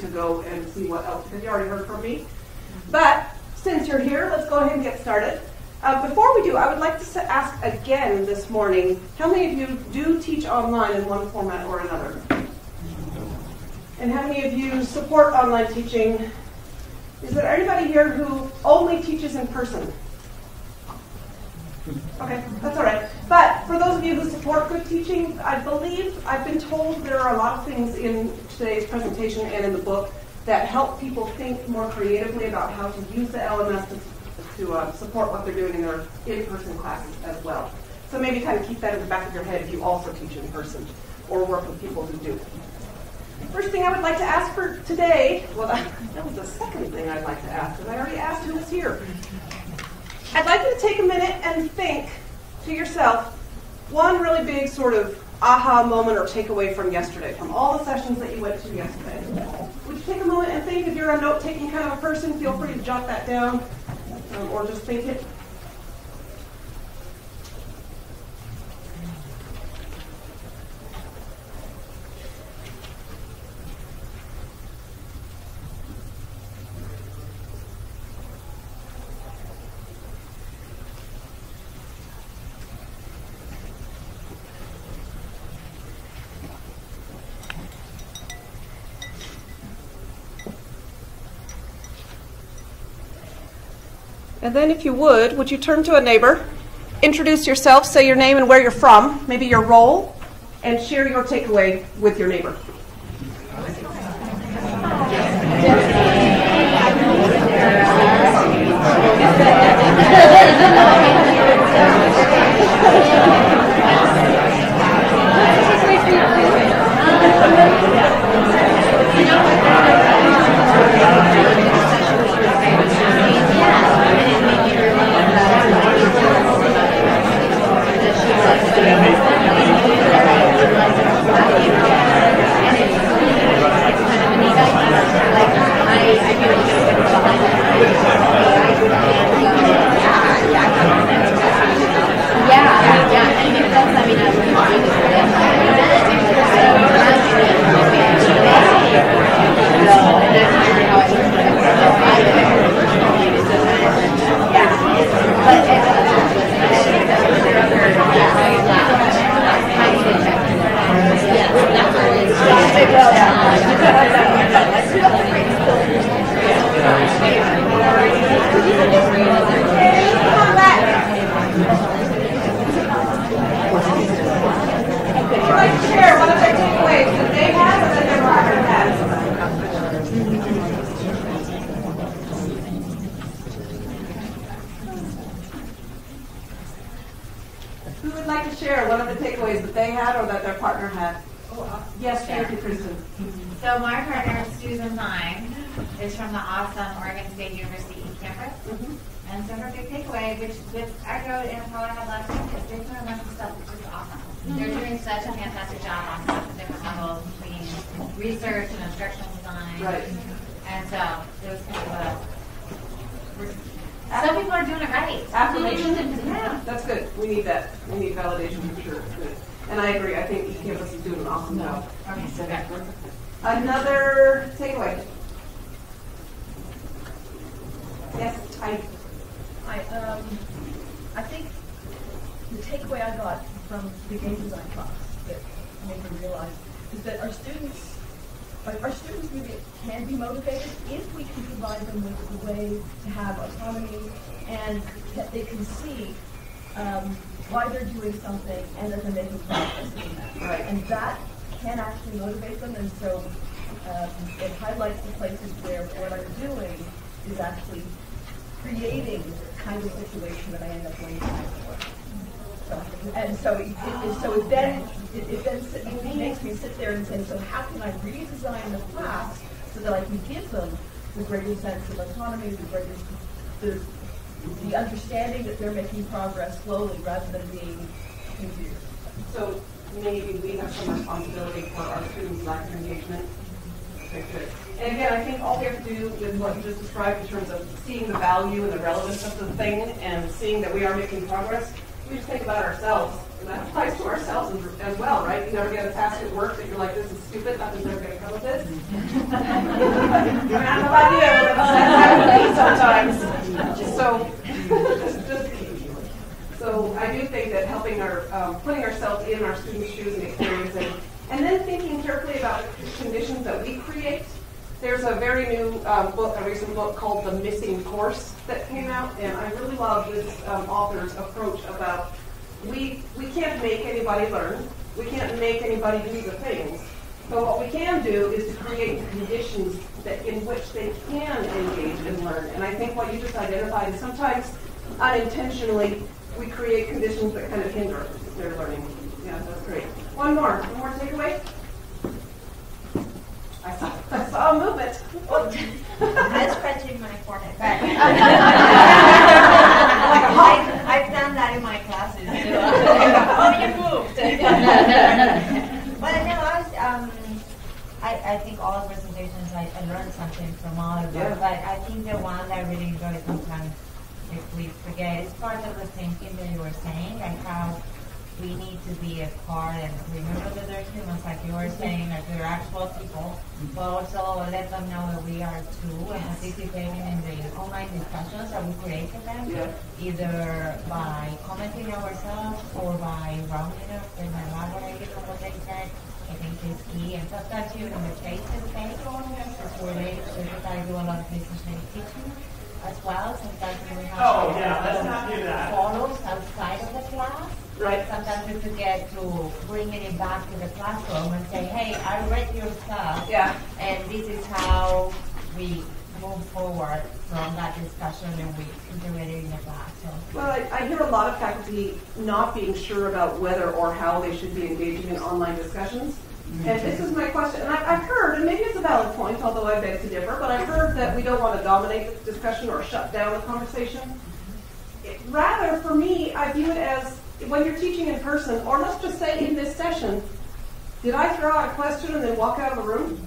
to go and see what else because you already heard from me. But since you're here, let's go ahead and get started. Uh, before we do, I would like to ask again this morning, how many of you do teach online in one format or another? And how many of you support online teaching? Is there anybody here who only teaches in person? Okay, that's all right. But for those of you who support good teaching, I believe I've been told there are a lot of things in today's presentation and in the book that help people think more creatively about how to use the LMS to, to uh, support what they're doing in their in-person classes as well. So maybe kind of keep that in the back of your head if you also teach in person or work with people who do. First thing I would like to ask for today, well, that, that was the second thing I'd like to ask, because I already asked who was here. I'd like you to take a minute and think to yourself one really big sort of aha moment or takeaway from yesterday, from all the sessions that you went to yesterday. Would you take a moment and think if you're a note taking kind of a person, feel free to jot that down um, or just think it. And then, if you would, would you turn to a neighbor, introduce yourself, say your name and where you're from, maybe your role, and share your takeaway with your neighbor. provide them with a way to have autonomy and that they can see um, why they're doing something and that they're making progress in that. Right. And that can actually motivate them, and so um, it highlights the places where what I'm doing is actually creating the kind of situation that I end up time for. So, and so, it, it, so it then it, it then sit- it makes me sit there and say, so how can I redesign the class so that I can give them the greater sense of autonomy, the greater the, the understanding that they're making progress slowly rather than being confused. so maybe we have some responsibility for our students' lack of engagement. And again, I think all we have to do with what you just described in terms of seeing the value and the relevance of the thing and seeing that we are making progress, we just think about ourselves. And that applies to ourselves as, as well, right? You never get a task at work that you're like, this is stupid, nothing's ever going to come of this. I don't about you, but that's happened to me sometimes. So, just, just so I do think that helping our, um, putting ourselves in our students' shoes and experiencing, and then thinking carefully about the conditions that we create. There's a very new um, book, a recent book called The Missing Course that came out, and I really love this um, author's approach about we we can't make anybody learn, we can't make anybody do the things, but what we can do is to create the conditions that in which they can engage and learn. And I think what you just identified is sometimes unintentionally we create conditions that kind of hinder their learning. Yeah, that's great. One more, one more takeaway. I saw, I saw a movement. I'm scratching my forehead. Like a hawk. I've, I've done that in my classes. Oh, you moved. But no, I was, um, I, I think all the presentations, I, I learned something from all of them. Yeah. But I think the one that I really enjoyed sometimes, if we forget, is part of the thinking that you were saying, like how we need to be a part and remember that they're humans, like you were saying, like they're actual but also let them know that we are too and participating in the online discussions that we create for them, Yeah. either by commenting ourselves or by rounding up and elaborating on what they said. I think is key, and sometimes even the face-to-face ones, is where they, because I do a lot of face-to-face teaching as well. Sometimes we have Oh, yeah, let's not do that. follows outside of the class. Right. Sometimes we forget to bring it back to the classroom and say, hey, I read discussion and we integrate it in the class. So Well, I, I hear a lot of faculty not being sure about whether or how they should be engaging in online discussions. And this is my question, and I, I've heard, and maybe it's a valid point, although I beg to differ, but I've heard that we don't want to dominate the discussion or shut down the conversation. It- Rather, for me, I view it as when you're teaching in person, or let's just say in this session, did I throw out a question and then walk out of the room?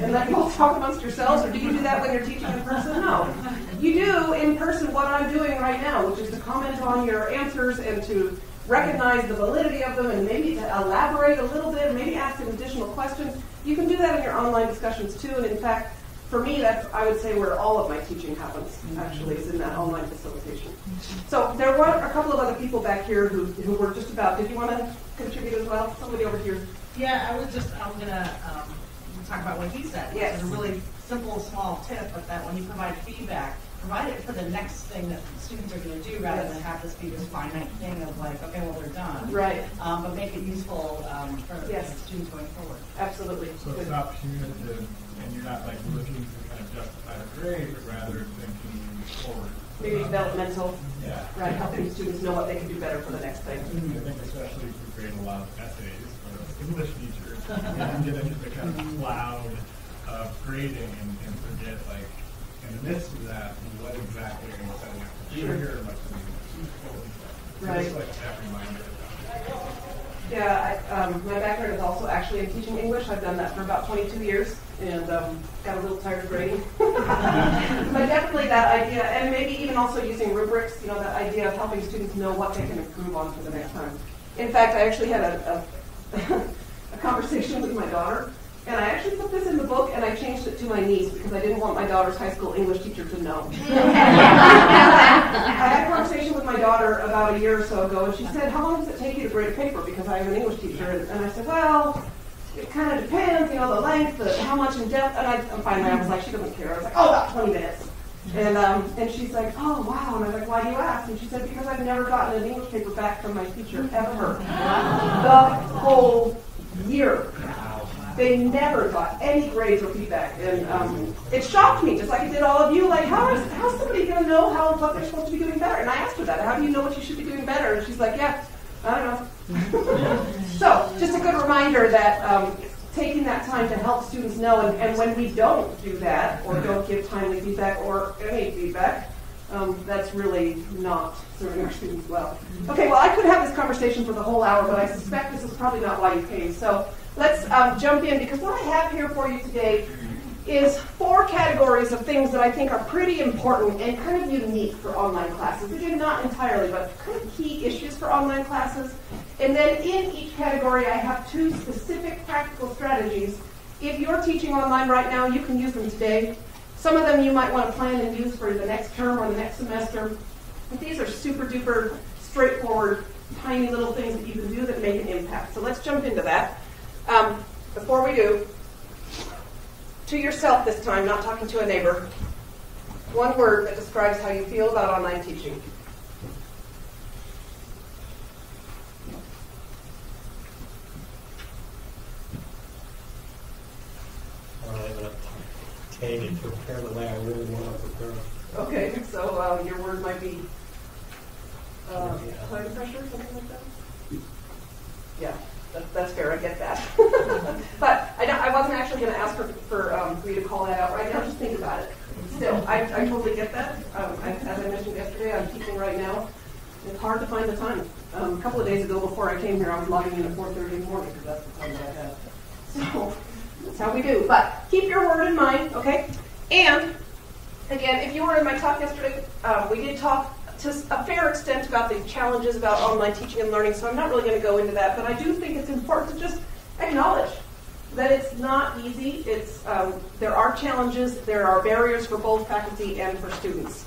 And let you all talk amongst yourselves, or do you do that when you're teaching in person? No. You do in person what I'm doing right now, which is to comment on your answers and to recognize the validity of them and maybe to elaborate a little bit, maybe ask some additional questions. You can do that in your online discussions too, and in fact, for me, that's, I would say, where all of my teaching happens, actually, is in that online facilitation. So there were a couple of other people back here who, who were just about, did you want to contribute as well? Somebody over here. Yeah, I was just, I'm gonna, um, talk about what he said. Yes. It's a really simple, small tip, but that when you provide feedback, provide it for the next thing that students are gonna do, rather than have this be this finite thing of like, okay, well, they're done. Right. Um, but make it useful, um, for you know, Yes. students going forward. Absolutely. So it's Good. an opportunity to, and you're not like looking to kind of justify a grade, but rather thinking forward. Maybe developmental, Yeah. right, helping students know what they can do better for the next thing. I think especially if we grade a lot of essays for English teachers, can get into the kind of cloud of grading and, and forget like, in the midst of that, what exactly are you setting up do here, what's going to be useful. So Right. Just like that reminder. Yeah, I, um, my background is also actually in teaching English. I've done that for about 22 years and um, got a little tired of grading. but definitely that idea, and maybe even also using rubrics, you know, that idea of helping students know what they can improve on for the next time. In fact, I actually had a, a, a conversation with my daughter, And I actually put this in the book and I changed it to my niece because I didn't want my daughter's high school English teacher to know. I had a conversation with my daughter about a year or so ago and she said, how long does it take you to grade a paper? Because I am an English teacher. And, and I said, well, it kind of depends, you know, the length, the, how much in depth. And I, and finally I was like, she doesn't care. I was like, oh, about 20 minutes. And, um, and she's like, oh, wow. And I was like, why do you ask? And she said, because I've never gotten an English paper back from my teacher ever. The whole year. They never got any grades or feedback. And um, it shocked me, just like it did all of you. Like, how is how's somebody going to know how what they're supposed to be doing better? And I asked her that. How do you know what you should be doing better? And she's like, yeah, I don't know. so, just a good reminder that um, taking that time to help students know, and, and when we don't do that, or don't give timely feedback, or any feedback, um, that's really not serving our students well. Okay, well, I could have this conversation for the whole hour, but I suspect this is probably not why you came. So let's um, jump in, because what I have here for you today is four categories of things that I think are pretty important and kind of unique for online classes. Again, not entirely, but kind of key issues for online classes. And then in each category, I have two specific practical strategies. If you're teaching online right now, you can use them today. Some of them you might want to plan and use for the next term or the next semester. But these are super duper straightforward, tiny little things that you can do that make an impact. So let's jump into that. Um, before we do, to yourself this time, not talking to a neighbor, one word that describes how you feel about online teaching. I'm gonna take it prepare the way I really want to prepare. Okay, so uh, your word might be uh, time pressure, something like that? Yeah, that, that's fair, I get that. but I, I wasn't actually going to ask for, for, um, for you to call that out right now, just think about it. Still, I, I totally get that. Um, I, as I mentioned yesterday, I'm teaching right now. It's hard to find the time. Um, a couple of days ago, before I came here, I was logging in at 4.30 in the morning because that's the time that I have. So that's how we do. But keep your word in mind, okay? And again, if you were in my talk yesterday, um, we did talk to a fair extent about the challenges about online teaching and learning, so I'm not really going to go into that, but I do think it's important to just acknowledge that it's not easy. It's, um, there are challenges, there are barriers for both faculty and for students.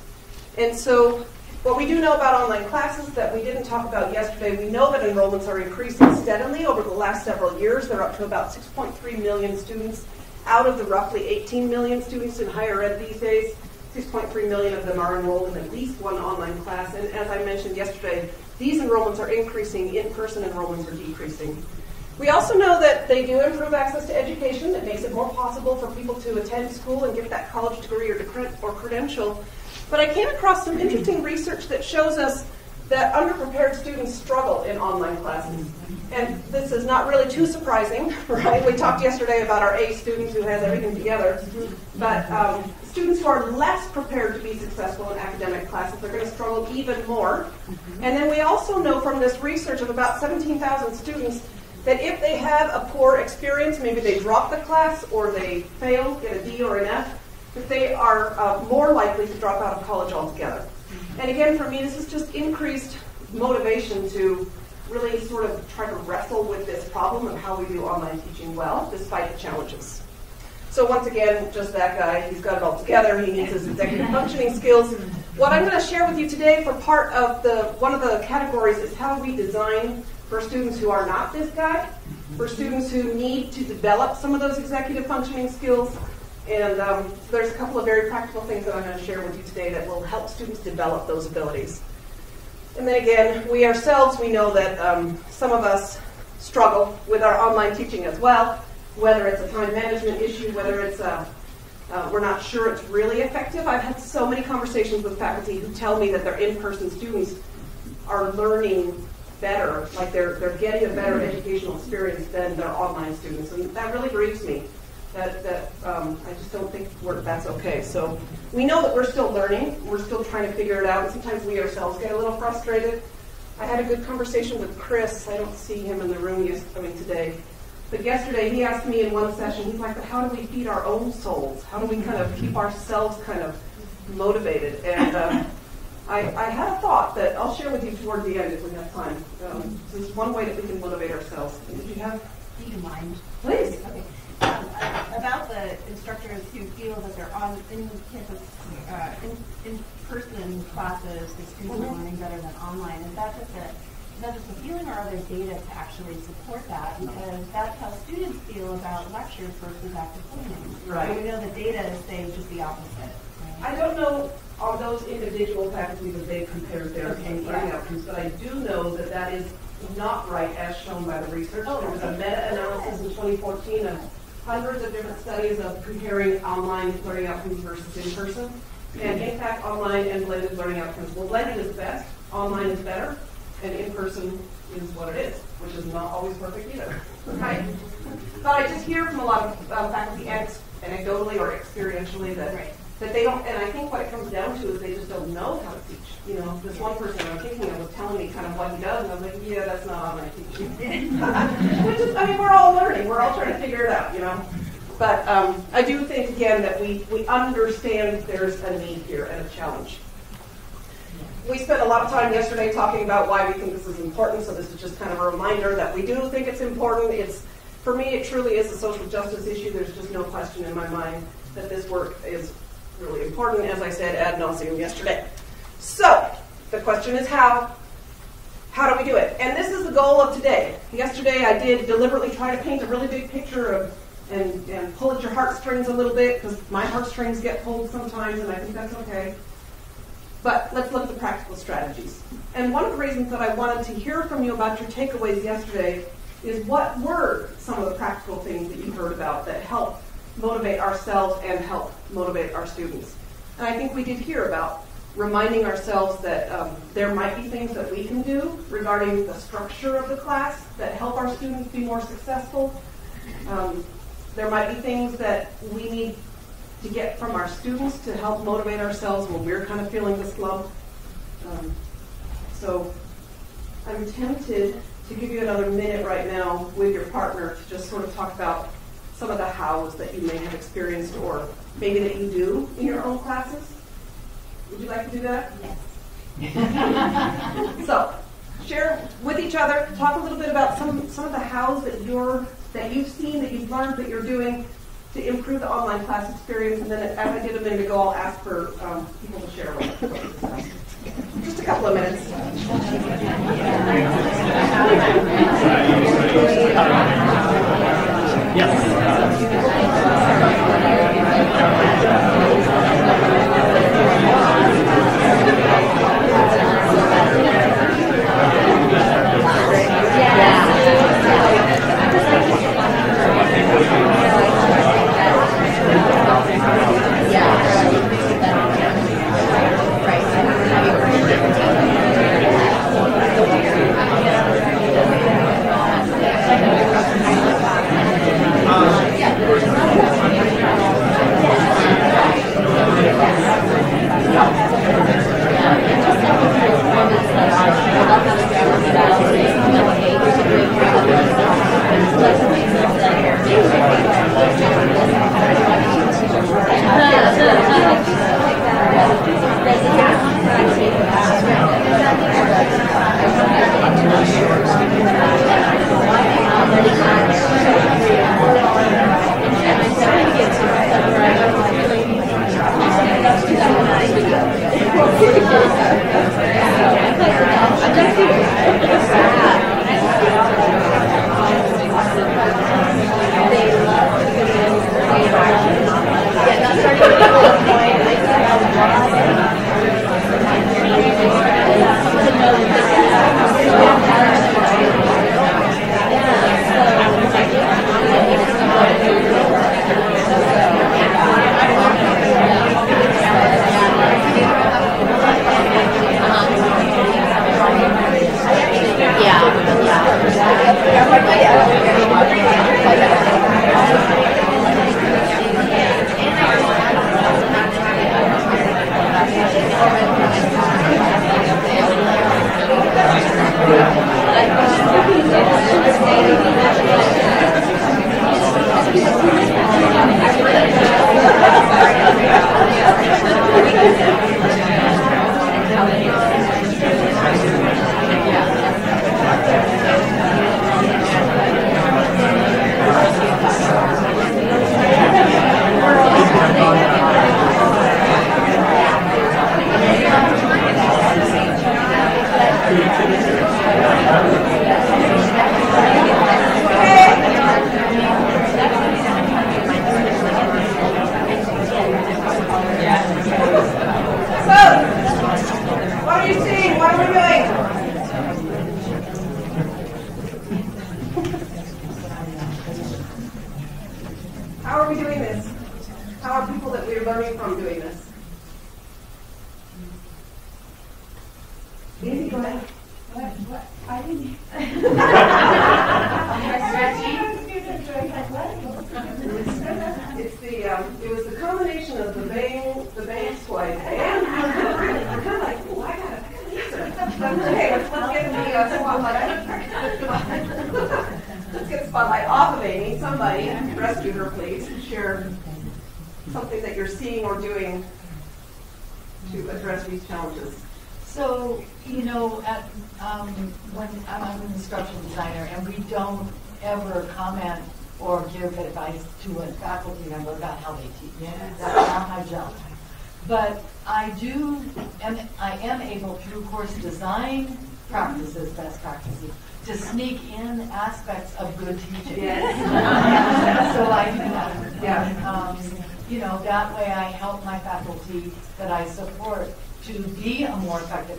And so what we do know about online classes that we didn't talk about yesterday, we know that enrollments are increasing steadily over the last several years. They're up to about 6.3 million students out of the roughly 18 million students in higher ed these days. 6.3 million of them are enrolled in at least one online class. And as I mentioned yesterday, these enrollments are increasing, in-person enrollments are decreasing. We also know that they do improve access to education. It makes it more possible for people to attend school and get that college degree or, or credential. But I came across some interesting research that shows us that underprepared students struggle in online classes. And this is not really too surprising, right? We talked yesterday about our A students who has everything together. But um, students who are less prepared to be successful in academic classes are going to struggle even more. And then we also know from this research of about 17,000 students that if they have a poor experience, maybe they drop the class or they fail, get a D or an F, that they are uh, more likely to drop out of college altogether. And again, for me, this is just increased motivation to really sort of try to wrestle with this problem of how we do online teaching well, despite the challenges. So once again, just that guy, he's got it all together. He needs his executive functioning skills. What I'm going to share with you today for part of the one of the categories is how we design for students who are not this guy, for students who need to develop some of those executive functioning skills. And um, there's a couple of very practical things that I'm going to share with you today that will help students develop those abilities. And then again, we ourselves, we know that um, some of us struggle with our online teaching as well, whether it's a time management issue, whether it's a, uh, we're not sure it's really effective. I've had so many conversations with faculty who tell me that their in-person students are learning better, like they're, they're getting a better educational experience than their online students. And that really grieves me that, that um, I just don't think that's okay. So we know that we're still learning. We're still trying to figure it out. And sometimes we ourselves get a little frustrated. I had a good conversation with Chris. I don't see him in the room yes, I mean, today. But yesterday he asked me in one session, he's like, but how do we feed our own souls? How do we kind of keep ourselves kind of motivated? And uh, I, I, had a thought that I'll share with you toward the end if we have time. Um, so it's one way that we can motivate ourselves. Did you have? Do you mind? Please. Okay. About the instructors who feel that they're on in campus, uh, in, in person classes, the students are learning better than online. Is that just a is that just a feeling, or are there data to actually support that? Because that's how students feel about lectures versus active learning. Right. And we know the data say just the opposite. I don't know on those individual faculty that they compared their Okay, learning yeah. outcomes, but I do know that that is not right as shown by the research. Oh, There was a meta-analysis in 2014 of hundreds of different studies of comparing online learning outcomes versus in-person. And in fact, online and blended learning outcomes, well, blended is best, online is better, and in-person is what it is, which is not always perfect either. Right? But I just hear from a lot of uh, faculty, anecdotally or experientially, that Right. That they don't, and I think what it comes down to is they just don't know how to teach. You know, this one person I'm thinking of was telling me kind of what he does, and I was like, yeah, that's not how I teach. Which is, I mean, we're all learning, we're all trying to figure it out, you know. But um, I do think again that we we understand there's a need here and a challenge. We spent a lot of time yesterday talking about why we think this is important, so this is just kind of a reminder that we do think it's important. It's, for me, it truly is a social justice issue. There's just no question in my mind that this work is really important, as I said ad nauseum yesterday. So, the question is how? How do we do it? And this is the goal of today. Yesterday I did deliberately try to paint a really big picture of and, and pull at your heartstrings a little bit because my heartstrings get pulled sometimes and I think that's okay. But let's look at the practical strategies. And one of the reasons that I wanted to hear from you about your takeaways yesterday is what were some of the practical things that you heard about that help motivate ourselves and help motivate our students. And I think we did hear about reminding ourselves that um, there might be things that we can do regarding the structure of the class that help our students be more successful. Um, there might be things that we need to get from our students to help motivate ourselves when we're kind of feeling the slump. Um, so I'm tempted to give you another minute right now with your partner to just sort of talk about some of the hows that you may have experienced or maybe that you do in your own classes. Would you like to do that? Yes. so share with each other, talk a little bit about some, some of the hows that you're that you've seen, that you've learned that you're doing to improve the online class experience. And then as I did a minute ago, I'll ask for um, people to share with. Just a couple of minutes. Yeah. Thank you.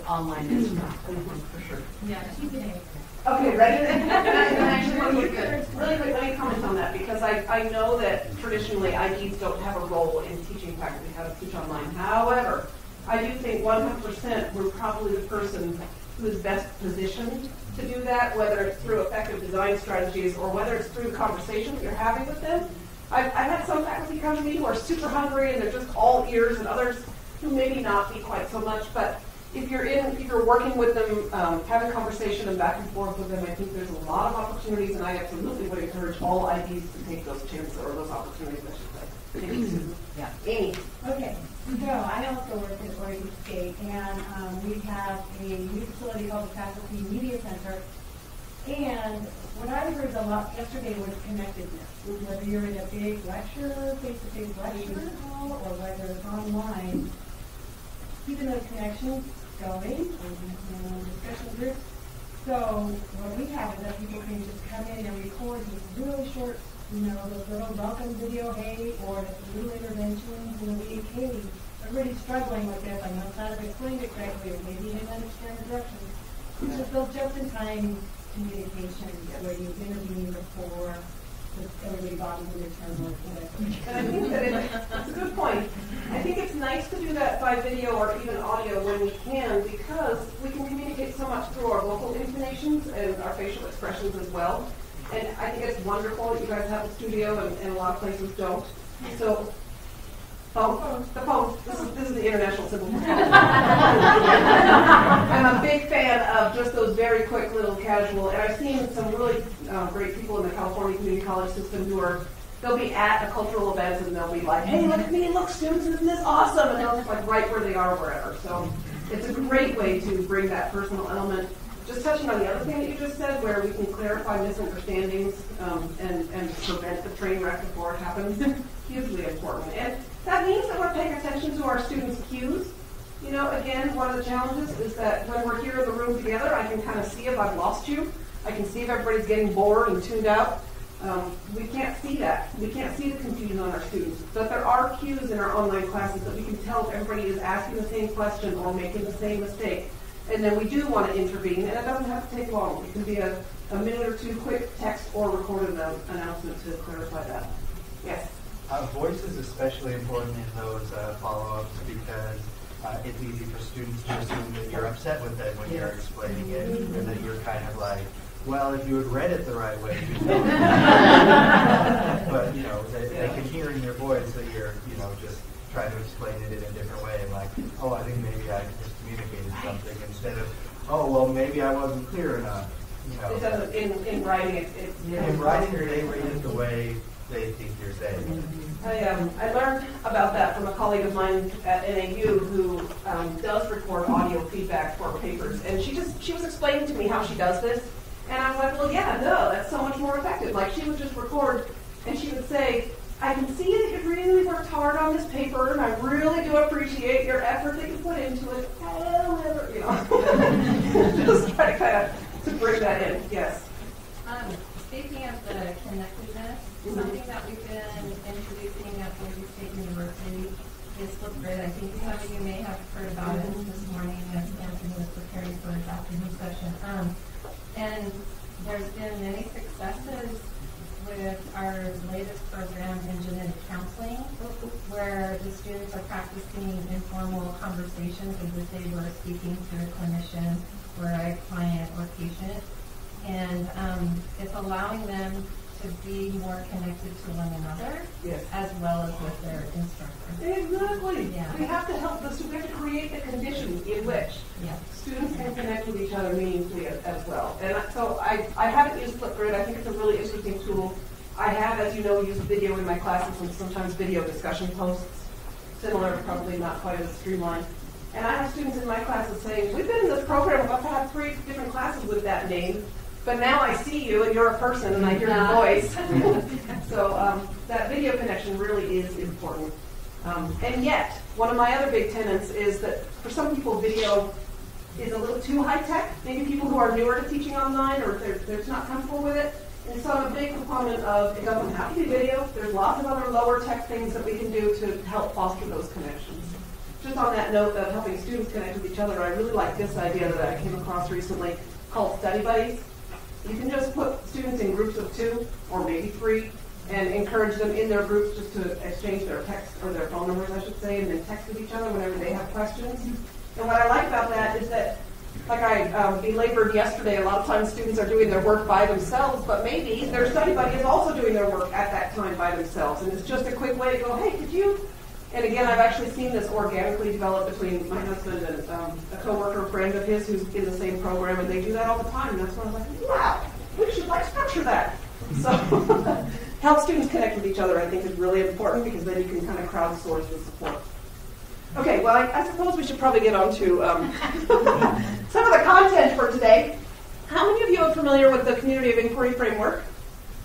Online instructor. For sure. Yeah. Okay, ready? Really quick, let me comment on that, because I, I know that traditionally IDs don't have a role in teaching faculty how to teach online. However, I do think one hundred percent we're probably the person who is best positioned to do that, whether it's through effective design strategies or whether it's through the conversation that you're having with them. I've, I've had some faculty come to me who are super hungry and they're just all ears, and others who maybe not be quite so much, but if you're in, if you're working with them, um, having conversation and back and forth with them, I think there's a lot of opportunities, and I absolutely would encourage all IDs to take those chances or those opportunities, I should say. Thank you, Yeah. Amy. Okay, so I also work at Oregon State, and um, we have a new facility called the Faculty Media Center. And what I heard a lot yesterday was connectedness. Whether you're in a big lecture, face-to-face lecture hall, or whether it's online, keeping those connections know, discussion groups. So what we have is that people can just come in and record these really short, you know, those little welcome video, hey, or the little interventions, you know, we, hey, I'm really struggling with this, I know it's not explained it correctly, or maybe you didn't understand the directions. It's just those just-in-time communication where you intervene before the- everybody turn or whatever. And I think that it, it's a good point. I think it's nice to do that by video or even audio when we can because we can communicate so much through our vocal intonations and our facial expressions as well. And I think it's wonderful that you guys have a studio and, and a lot of places don't. So, phone, the phone, this is, this is the International Civil War. I'm a big fan of just those very quick little casual, and I've seen some really uh, great people in the California community college system who are, they'll be at a cultural event and they'll be like, hey, look at me, look, students, isn't this awesome? And they'll just like right where they are, wherever. So it's a great way to bring that personal element. Just touching on the other thing that you just said, where we can clarify misunderstandings um, and, and prevent the train wreck before it happens, hugely important. And that means that we're paying attention to our students' cues. You know, again, one of the challenges is that when we're here in the room together, I can kind of see if I've lost you. I can see if everybody's getting bored and tuned out. Um, we can't see that. We can't see the confusion on our students. But there are cues in our online classes that we can tell if everybody is asking the same question or making the same mistake. And then we do want to intervene, and it doesn't have to take long. It can be a, a minute or two quick text or recorded annou- announcement to clarify that. Uh, voice is especially important in those uh, follow-ups because uh, it's easy for students to assume that you're upset with them when you're explaining it, and that you're kind of like, well, if you had read it the right way, you'd know. but you know, they, they can hear in your voice that you're, you know, just trying to explain it in a different way, and like, oh, I think maybe I miscommunicated something instead of, oh, well, maybe I wasn't clear enough. You know, It in, in writing, it, it. in writing, they read it the way they think you're saying. I, um, I learned about that from a colleague of mine at NAU who um, does record audio feedback for papers, and she just she was explaining to me how she does this, and I was like, well, yeah, no, that's so much more effective. Like she would just record, and she would say, I can see that you really worked hard on this paper, and I really do appreciate your effort that you put into it. However, you know, just try to kind of to bring that in. Yes. Um, speaking of the connectedness, something that we've been introducing at Boise State University is Flipgrid. I think some of you may have heard about it this morning as Anthony was preparing for his afternoon session. Um, and there's been many successes with our latest program in genetic counseling, where the students are practicing informal conversations as if they were speaking to a clinician or a client or patient. And um, it's allowing them to be more connected to one another Yes. as well as with their instructor. Exactly. Yeah. We have to help the students, we have to create the conditions in which Yeah. students can connect with each other meaningfully as, as well. And so I, I haven't used Flipgrid. I think it's a really interesting tool. I have, as you know, used video in my classes and sometimes video discussion posts. Similar, probably not quite as streamlined. And I have students in my classes saying, we've been in this program, about to have three different classes with that name, but now I see you and you're a person and I hear your voice. so um, that video connection really is important. Um, and yet, one of my other big tenets is that for some people, video is a little too high tech. Maybe people who are newer to teaching online or they're, they're not comfortable with it. And so I'm a big proponent of it doesn't have to be video. There's lots of other lower tech things that we can do to help foster those connections. Just on that note of helping students connect with each other, I really like this idea that I came across recently called study buddies. You can just put students in groups of two or maybe three and encourage them in their groups just to exchange their text or their phone numbers, I should say, and then text with each other whenever they have questions. And what I like about that is that, like I um, belabored yesterday, a lot of times students are doing their work by themselves, but maybe their study buddy is also doing their work at that time by themselves. And it's just a quick way to go, hey, could you? And again, I've actually seen this organically develop between my husband and um, a coworker friend of his who's in the same program, and they do that all the time. And that's when I was like, wow, we should like structure that. So help students connect with each other, I think, is really important because then you can kind of crowdsource the support. Okay, well, I, I suppose we should probably get on to um, some of the content for today. How many of you are familiar with the Community of Inquiry Framework?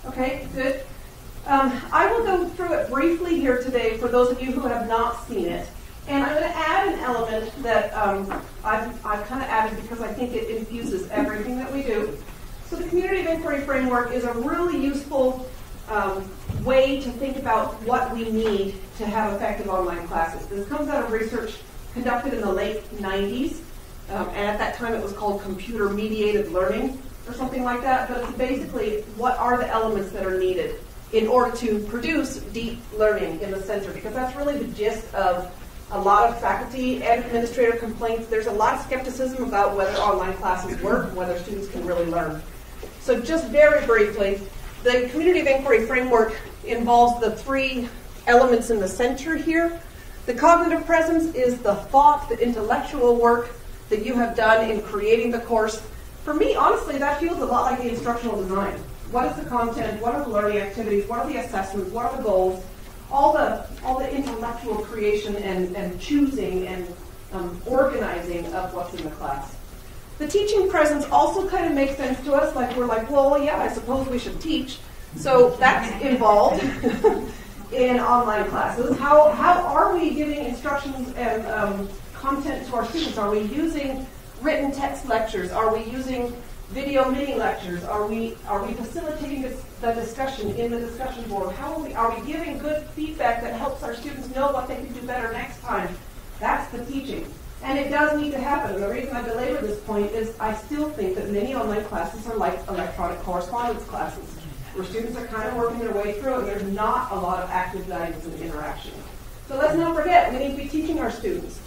Okay, good. Um, I will go through it briefly here today for those of you who have not seen it. And I'm going to add an element that um, I've, I've kind of added because I think it infuses everything that we do. So the Community of Inquiry Framework is a really useful um, way to think about what we need to have effective online classes. This comes out of research conducted in the late 90s, um, and at that time it was called computer mediated learning or something like that. But it's basically what are the elements that are needed in order to produce deep learning in the center, because that's really the gist of a lot of faculty and administrator complaints. There's a lot of skepticism about whether online classes work, whether students can really learn. So just very briefly, the Community of Inquiry Framework involves the three elements in the center here. The cognitive presence is the thought, the intellectual work that you have done in creating the course. For me, honestly, that feels a lot like the instructional design. What is the content? What are the learning activities? What are the assessments? What are the goals? All the all the intellectual creation and, and choosing and um, organizing of what's in the class. The teaching presence also kind of makes sense to us. Like we're like, well, yeah, I suppose we should teach. So that's involved in online classes. How how are we giving instructions and um, content to our students? Are we using written text lectures? Are we using video mini lectures? Are we are we facilitating this, the discussion in the discussion board? How are we are we giving good feedback that helps our students know what they can do better next time? That's the teaching. And it does need to happen. The reason I belabor this point is I still think that many online classes are like electronic correspondence classes, where students are kind of working their way through and there's not a lot of active guidance and interaction. So let's not forget, we need to be teaching our students.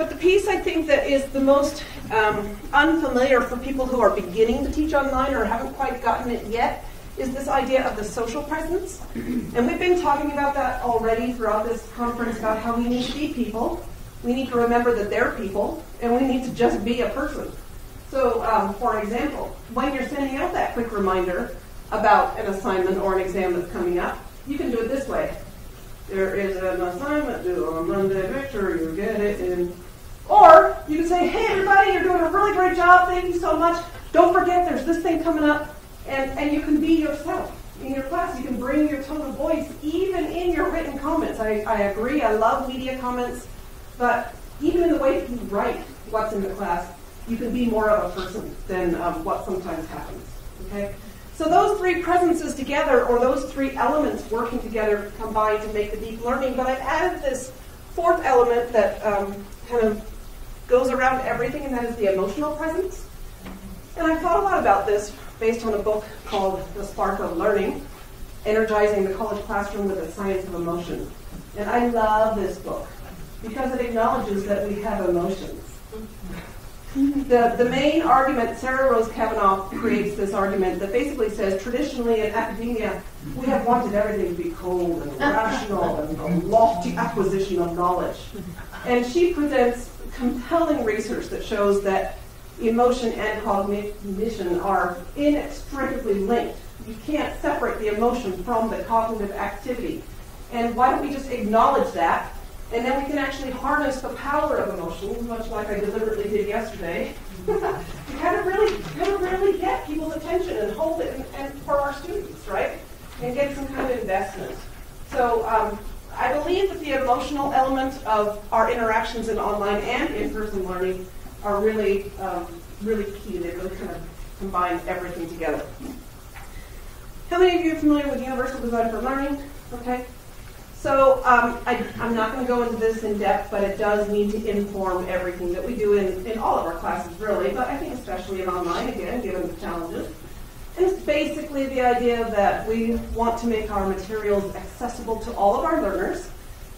But the piece I think that is the most um, unfamiliar for people who are beginning to teach online or haven't quite gotten it yet is this idea of the social presence. And we've been talking about that already throughout this conference about how we need to be people. We need to remember that they're people, and we need to just be a person. So, um, for example, when you're sending out that quick reminder about an assignment or an exam that's coming up, you can do it this way. There is an assignment due on Monday, make sure you get it in. Or you can say, hey everybody, you're doing a really great job, thank you so much. Don't forget there's this thing coming up. And, and you can be yourself. In your class, you can bring your tone of voice, even in your written comments. I, I agree, I love media comments, but even in the way that you write what's in the class, you can be more of a person than um, what sometimes happens. Okay? So those three presences together, or those three elements working together, combine to make the deep learning. But I've added this fourth element that um, kind of goes around everything, and that is the emotional presence. And I've thought a lot about this based on a book called The Spark of Learning, Energizing the College Classroom with the Science of Emotion. And I love this book. because it acknowledges that we have emotions. The, the main argument, Sarah Rose Cavanagh creates this argument that basically says traditionally in academia, we have wanted everything to be cold and rational and a lofty acquisition of knowledge. And she presents compelling research that shows that emotion and cognition are inextricably linked. You can't separate the emotion from the cognitive activity. And why don't we just acknowledge that and then we can actually harness the power of emotion, much like I deliberately did yesterday, to kind of really, kind of really get people's attention and hold it, and, and for our students, right? And get some kind of investment. So um, I believe that the emotional element of our interactions in online and in-person learning are really, um, really key. They really kind of combine everything together. How many of you are familiar with Universal Design for Learning? Okay. So um, I, am not going to go into this in depth, but it does need to inform everything that we do in, in all of our classes, really, but I think especially in online, again, given the challenges. It's basically the idea that we want to make our materials accessible to all of our learners,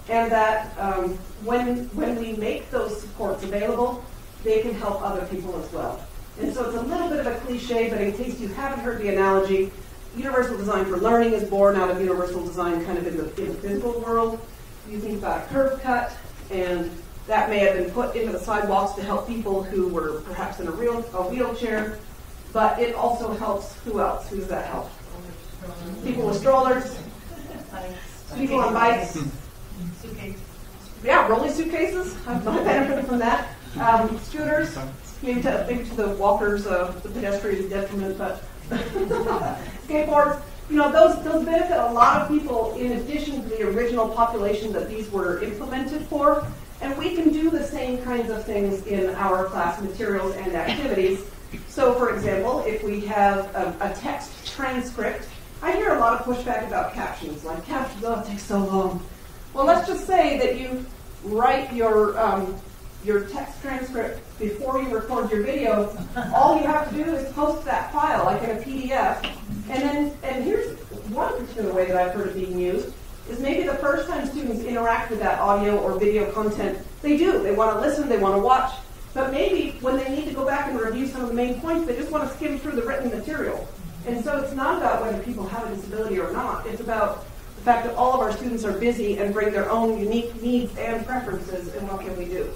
and that um, when, when we make those supports available, they can help other people as well. And so it's a little bit of a cliche, but in case you haven't heard the analogy, Universal Design for Learning is born out of Universal Design kind of in the, in the physical world. You think about a curb cut, and that may have been put into the sidewalks to help people who were perhaps in a, real, a wheelchair, but it also helps who else? Who does that help? People with strollers, people on bikes. Yeah, rolling suitcases. I've benefited from that. Um, scooters, maybe to, maybe to the walkers, uh, the pedestrians' detriment, but skateboards, you know, those, those benefit a lot of people in addition to the original population that these were implemented for. And we can do the same kinds of things in our class materials and activities. So, for example, if we have a, a text transcript, I hear a lot of pushback about captions, like captions, oh, it takes so long. Well, let's just say that you write your um, your text transcript before you record your video, all you have to do is post that file, like in a PDF. And then, and here's one particular way that I've heard it being used, is maybe the first time students interact with that audio or video content, they do. They want to listen, they want to watch. But maybe when they need to go back and review some of the main points, they just want to skim through the written material. And so it's not about whether people have a disability or not. It's about the fact that all of our students are busy and bring their own unique needs and preferences, and what can we do?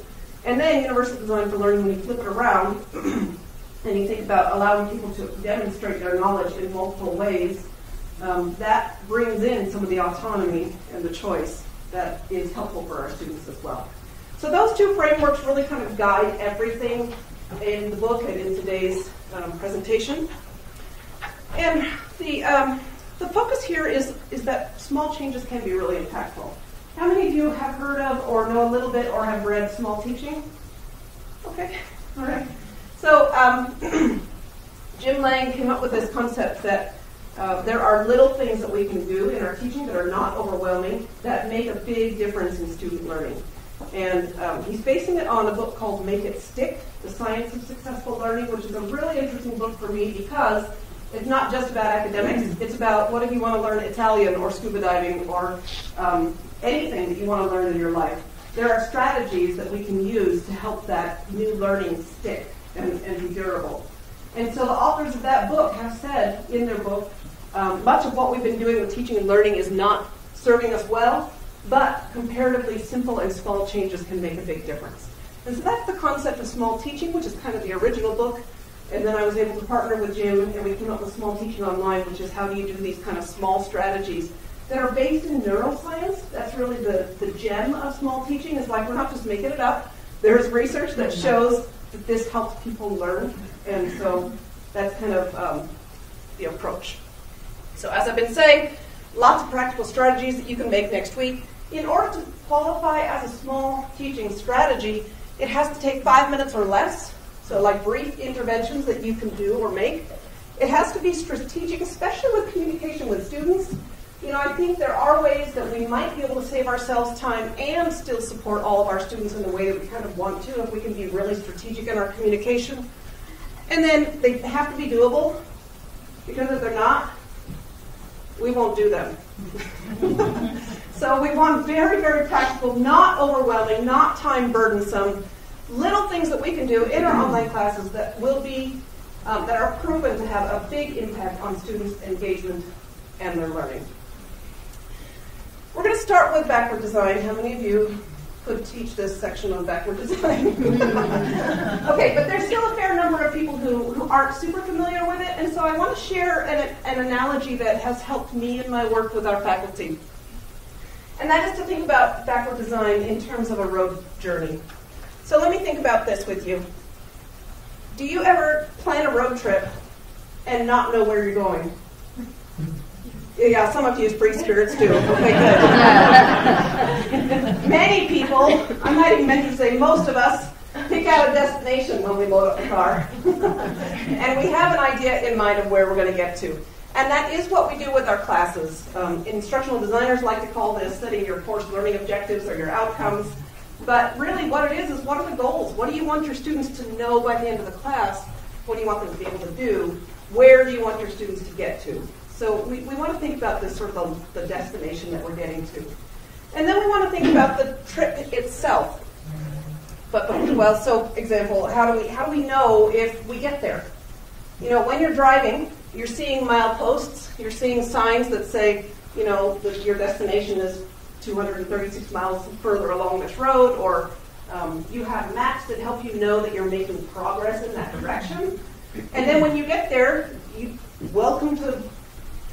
And then Universal Design for Learning, when you flip it around and you think about allowing people to demonstrate their knowledge in multiple ways, um, that brings in some of the autonomy and the choice that is helpful for our students as well. So those two frameworks really kind of guide everything in the book and in today's um, presentation. And the, um, the focus here is, is that small changes can be really impactful. How many of you have heard of or know a little bit or have read Small Teaching? Okay, all right. So um, Jim Lang came up with this concept that uh, there are little things that we can do in our teaching that are not overwhelming that make a big difference in student learning. And um, he's basing it on a book called Make It Stick, The Science of Successful Learning, which is a really interesting book for me because it's not just about academics. It's about what if you want to learn Italian or scuba diving or um, anything that you want to learn in your life. There are strategies that we can use to help that new learning stick and, and be durable. And so the authors of that book have said in their book, um, much of what we've been doing with teaching and learning is not serving us well, but comparatively simple and small changes can make a big difference. And so that's the concept of small teaching, which is kind of the original book. And then I was able to partner with Jim, and we came up with Small Teaching Online, which is how do you do these kind of small strategies that are based in neuroscience. That's really the, the gem of small teaching, is like we're not just making it up. There's research that shows that this helps people learn. And so that's kind of um, the approach. So as I've been saying, lots of practical strategies that you can make next week. In order to qualify as a small teaching strategy, it has to take five minutes or less so, like brief interventions that you can do or make. It has to be strategic, especially with communication with students. You know, I think there are ways that we might be able to save ourselves time and still support all of our students in the way that we kind of want to if we can be really strategic in our communication. And then they have to be doable, because if they're not, we won't do them. So we want very, very practical, not overwhelming, not time burdensome, little things that we can do in our online classes that will be, um, that are proven to have a big impact on students' engagement and their learning. We're going to start with backward design. How many of you could teach this section on backward design? okay, but there's still a fair number of people who, who aren't super familiar with it, and so I want to share an, an analogy that has helped me in my work with our faculty. And that is to think about backward design in terms of a road journey. So let me think about this with you. Do you ever plan a road trip and not know where you're going? Yeah, some of you free spirits do. Okay, good. Many people, I might even mention to say most of us, pick out a destination when we load up the car. and we have an idea in mind of where we're going to get to. And that is what we do with our classes. Um, instructional designers like to call this setting your course learning objectives or your outcomes. But really, what it is is what are the goals? What do you want your students to know by the end of the class? What do you want them to be able to do? Where do you want your students to get to? So we, we want to think about this sort of the, the destination that we're getting to. And then we want to think about the trip itself. But, but well, so example, how do we how do we know if we get there? You know, when you're driving, you're seeing mileposts, you're seeing signs that say, you know, that your destination is 236 miles further along this road, or um, you have maps that help you know that you're making progress in that direction. And then when you get there, you welcome to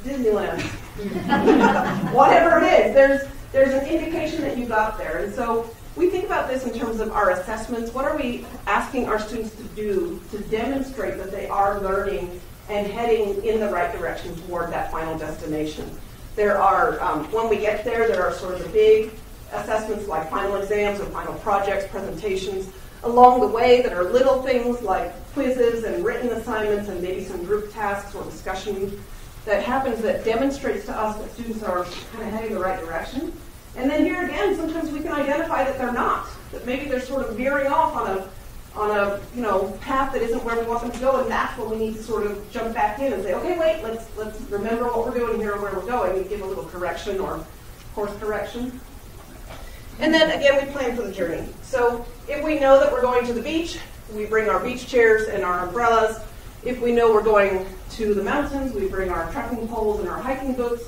Disneyland. Whatever it is, there's there's an indication that you got there. And so we think about this in terms of our assessments. What are we asking our students to do to demonstrate that they are learning and heading in the right direction toward that final destination? There are, um, when we get there, there are sort of the big assessments like final exams or final projects, presentations. Along the way, that are little things like quizzes and written assignments and maybe some group tasks or discussion that happens that demonstrates to us that students are kind of heading the right direction. And then here again, sometimes we can identify that they're not, that maybe they're sort of veering off on a on a you know path that isn't where we want them to go, and that's when we need to sort of jump back in and say, okay, wait, let's let's remember what we're doing here and where we're going, and give a little correction or course correction. And then again, we plan for the journey. So if we know that we're going to the beach, we bring our beach chairs and our umbrellas. If we know we're going to the mountains, we bring our trekking poles and our hiking boots.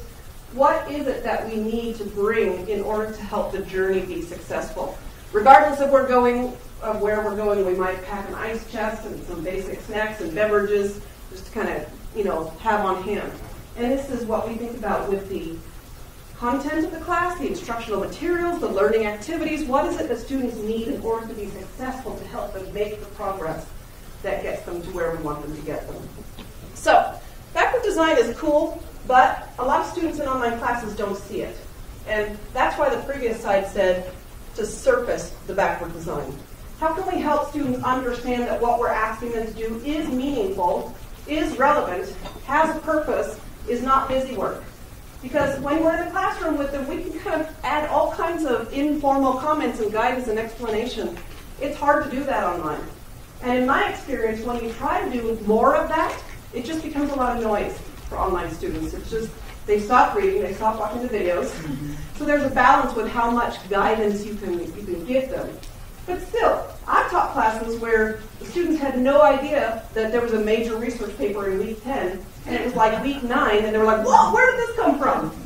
What is it that we need to bring in order to help the journey be successful? Regardless of we're going of where we're going, we might pack an ice chest and some basic snacks and beverages just to kind of, you know, have on hand. And this is what we think about with the content of the class, the instructional materials, the learning activities. What is it that students need in order to be successful to help them make the progress that gets them to where we want them to get them? So, backward design is cool, but a lot of students in online classes don't see it. And that's why the previous slide said to surface the backward design. How can we help students understand that what we're asking them to do is meaningful, is relevant, has a purpose, is not busy work? Because when we're in the classroom with them, we can kind of add all kinds of informal comments and guidance and explanation. It's hard to do that online. And in my experience, when you try to do more of that, it just becomes a lot of noise for online students. It's just, they stop reading, they stop watching the videos. Mm-hmm. So there's a balance with how much guidance you can, you can give them. But still, I've taught classes where the students had no idea that there was a major research paper in week 10, and it was like week 9, and they were like, whoa, where did this come from?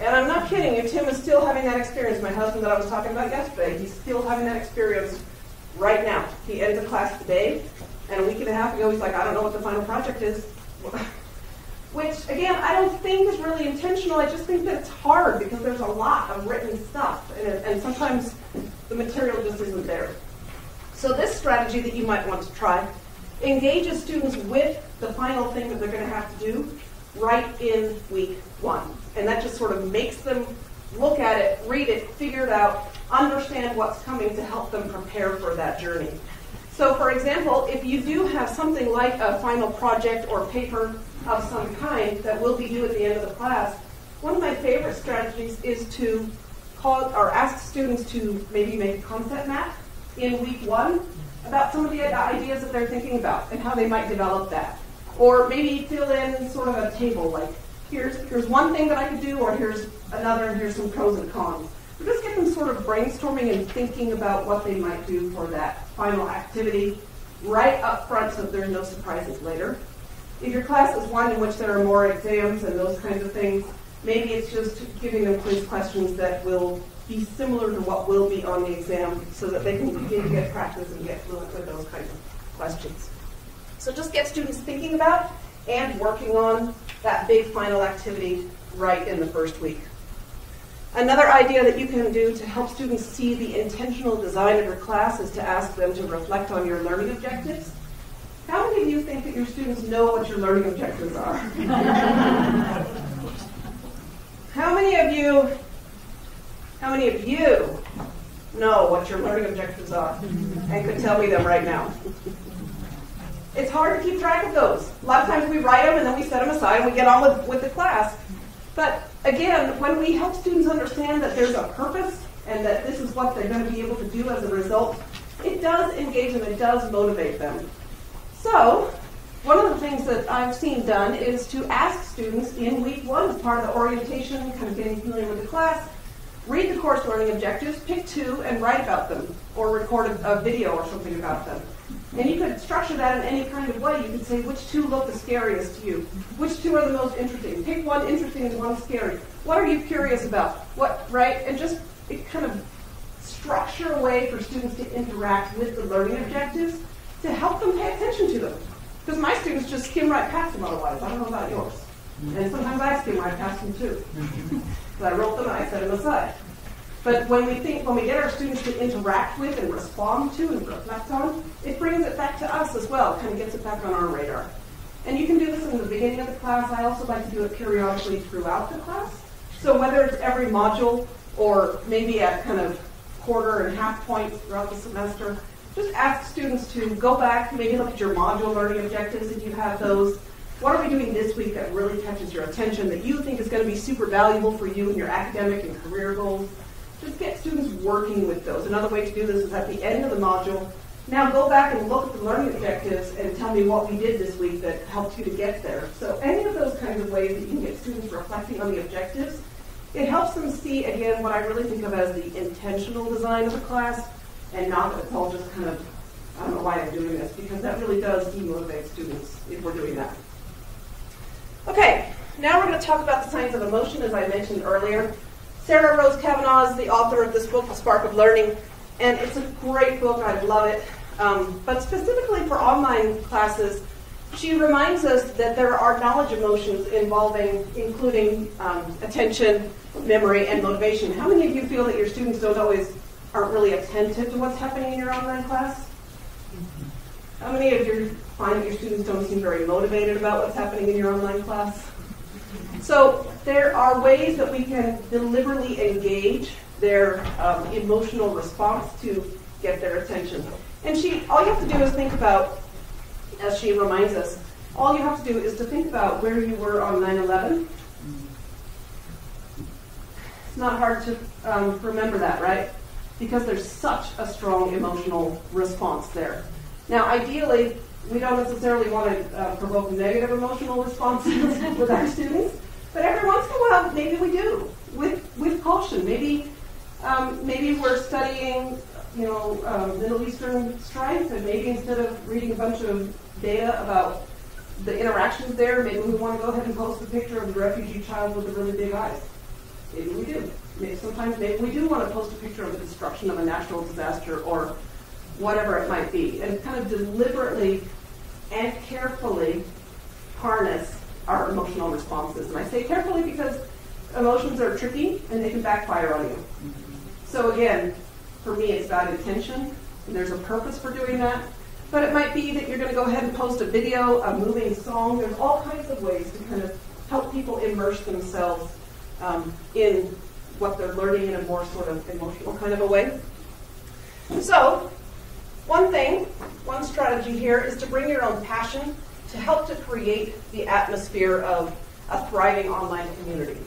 And I'm not kidding if Tim is still having that experience. My husband that I was talking about yesterday, he's still having that experience right now. He ends a class today, and a week and a half ago, he's like, I don't know what the final project is. Which, again, I don't think is really intentional. I just think that it's hard because there's a lot of written stuff, and, and sometimes the material just isn't there. So this strategy that you might want to try engages students with the final thing that they're going to have to do right in week one. And that just sort of makes them look at it, read it, figure it out, understand what's coming to help them prepare for that journey. So, for example, if you do have something like a final project or paper of some kind that will be due at the end of the class, one of my favorite strategies is to or ask students to maybe make a concept map in week one about some of the ideas that they're thinking about and how they might develop that. Or maybe fill in sort of a table like here's, here's one thing that I could do, or here's another, and here's some pros and cons. But just get them sort of brainstorming and thinking about what they might do for that final activity right up front so there are no surprises later. If your class is one in which there are more exams and those kinds of things, maybe it's just giving them quiz questions that will be similar to what will be on the exam so that they can begin to get practice and get fluent with those kinds of questions. So just get students thinking about and working on that big final activity right in the first week. Another idea that you can do to help students see the intentional design of your class is to ask them to reflect on your learning objectives. How many of you think that your students know what your learning objectives are? how many of you how many of you know what your learning objectives are and could tell me them right now? It's hard to keep track of those. A lot of times we write them and then we set them aside and we get on with, with the class. But again, when we help students understand that there's a purpose and that this is what they're going to be able to do as a result, it does engage them, it does motivate them. So, one of the things that I've seen done is to ask students in week one, as part of the orientation, kind of getting familiar with the class, read the course learning objectives, pick two, and write about them, or record a, a video or something about them. And you could structure that in any kind of way. You could say which two look the scariest to you, which two are the most interesting. Pick one interesting and one scary. What are you curious about? What right? And just it kind of structure a way for students to interact with the learning objectives to help them pay attention to them. Because my students just skim right past them otherwise. I don't know about yours. Mm-hmm. And sometimes I skim right past them too. Mm-hmm. So I wrote them and I set them aside. But when we think, when we get our students to interact with and respond to and reflect on, it brings it back to us as well, kind of gets it back on our radar. And you can do this in the beginning of the class. I also like to do it periodically throughout the class. So whether it's every module or maybe at kind of quarter and half points throughout the semester, just ask students to go back, maybe look at your module learning objectives if you have those. What are we doing this week that really catches your attention that you think is going to be super valuable for you in your academic and career goals? just get students working with those. Another way to do this is at the end of the module, now go back and look at the learning objectives and tell me what we did this week that helped you to get there. So any of those kinds of ways that you can get students reflecting on the objectives, it helps them see, again, what I really think of as the intentional design of the class and not that it's all just kind of, I don't know why I'm doing this, because that really does demotivate students if we're doing that. Okay, now we're going to talk about the science of emotion, as I mentioned earlier. Sarah Rose Cavanagh is the author of this book, The Spark of Learning, and it's a great book. I love it. Um, but specifically for online classes, she reminds us that there are knowledge emotions involving, including um, attention, memory, and motivation. How many of you feel that your students don't always aren't really attentive to what's happening in your online class? How many of you find that your students don't seem very motivated about what's happening in your online class? So there are ways that we can deliberately engage their um, emotional response to get their attention. And she, all you have to do is think about, as she reminds us, all you have to do is to think about where you were on 9/11. It's not hard to um, remember that, right? Because there's such a strong emotional response there. Now, ideally, we don't necessarily want to uh, provoke negative emotional responses with our students. But every once in a while, maybe we do, with with caution. Maybe um, maybe we're studying, you know, um, Middle Eastern strife, and maybe instead of reading a bunch of data about the interactions there, maybe we want to go ahead and post a picture of the refugee child with the really big eyes. Maybe we do. Sometimes maybe we do want to post a picture of the destruction of a natural disaster or whatever it might be, and kind of deliberately and carefully harness our emotional responses. And I say carefully because emotions are tricky and they can backfire on you. So again, for me, it's about intention. And there's a purpose for doing that. But it might be that you're going to go ahead and post a video, a moving song. There's all kinds of ways to kind of help people immerse themselves um, in what they're learning in a more sort of emotional kind of a way. So, one thing, one strategy here is to bring your own passion to help to create the atmosphere of a thriving online community.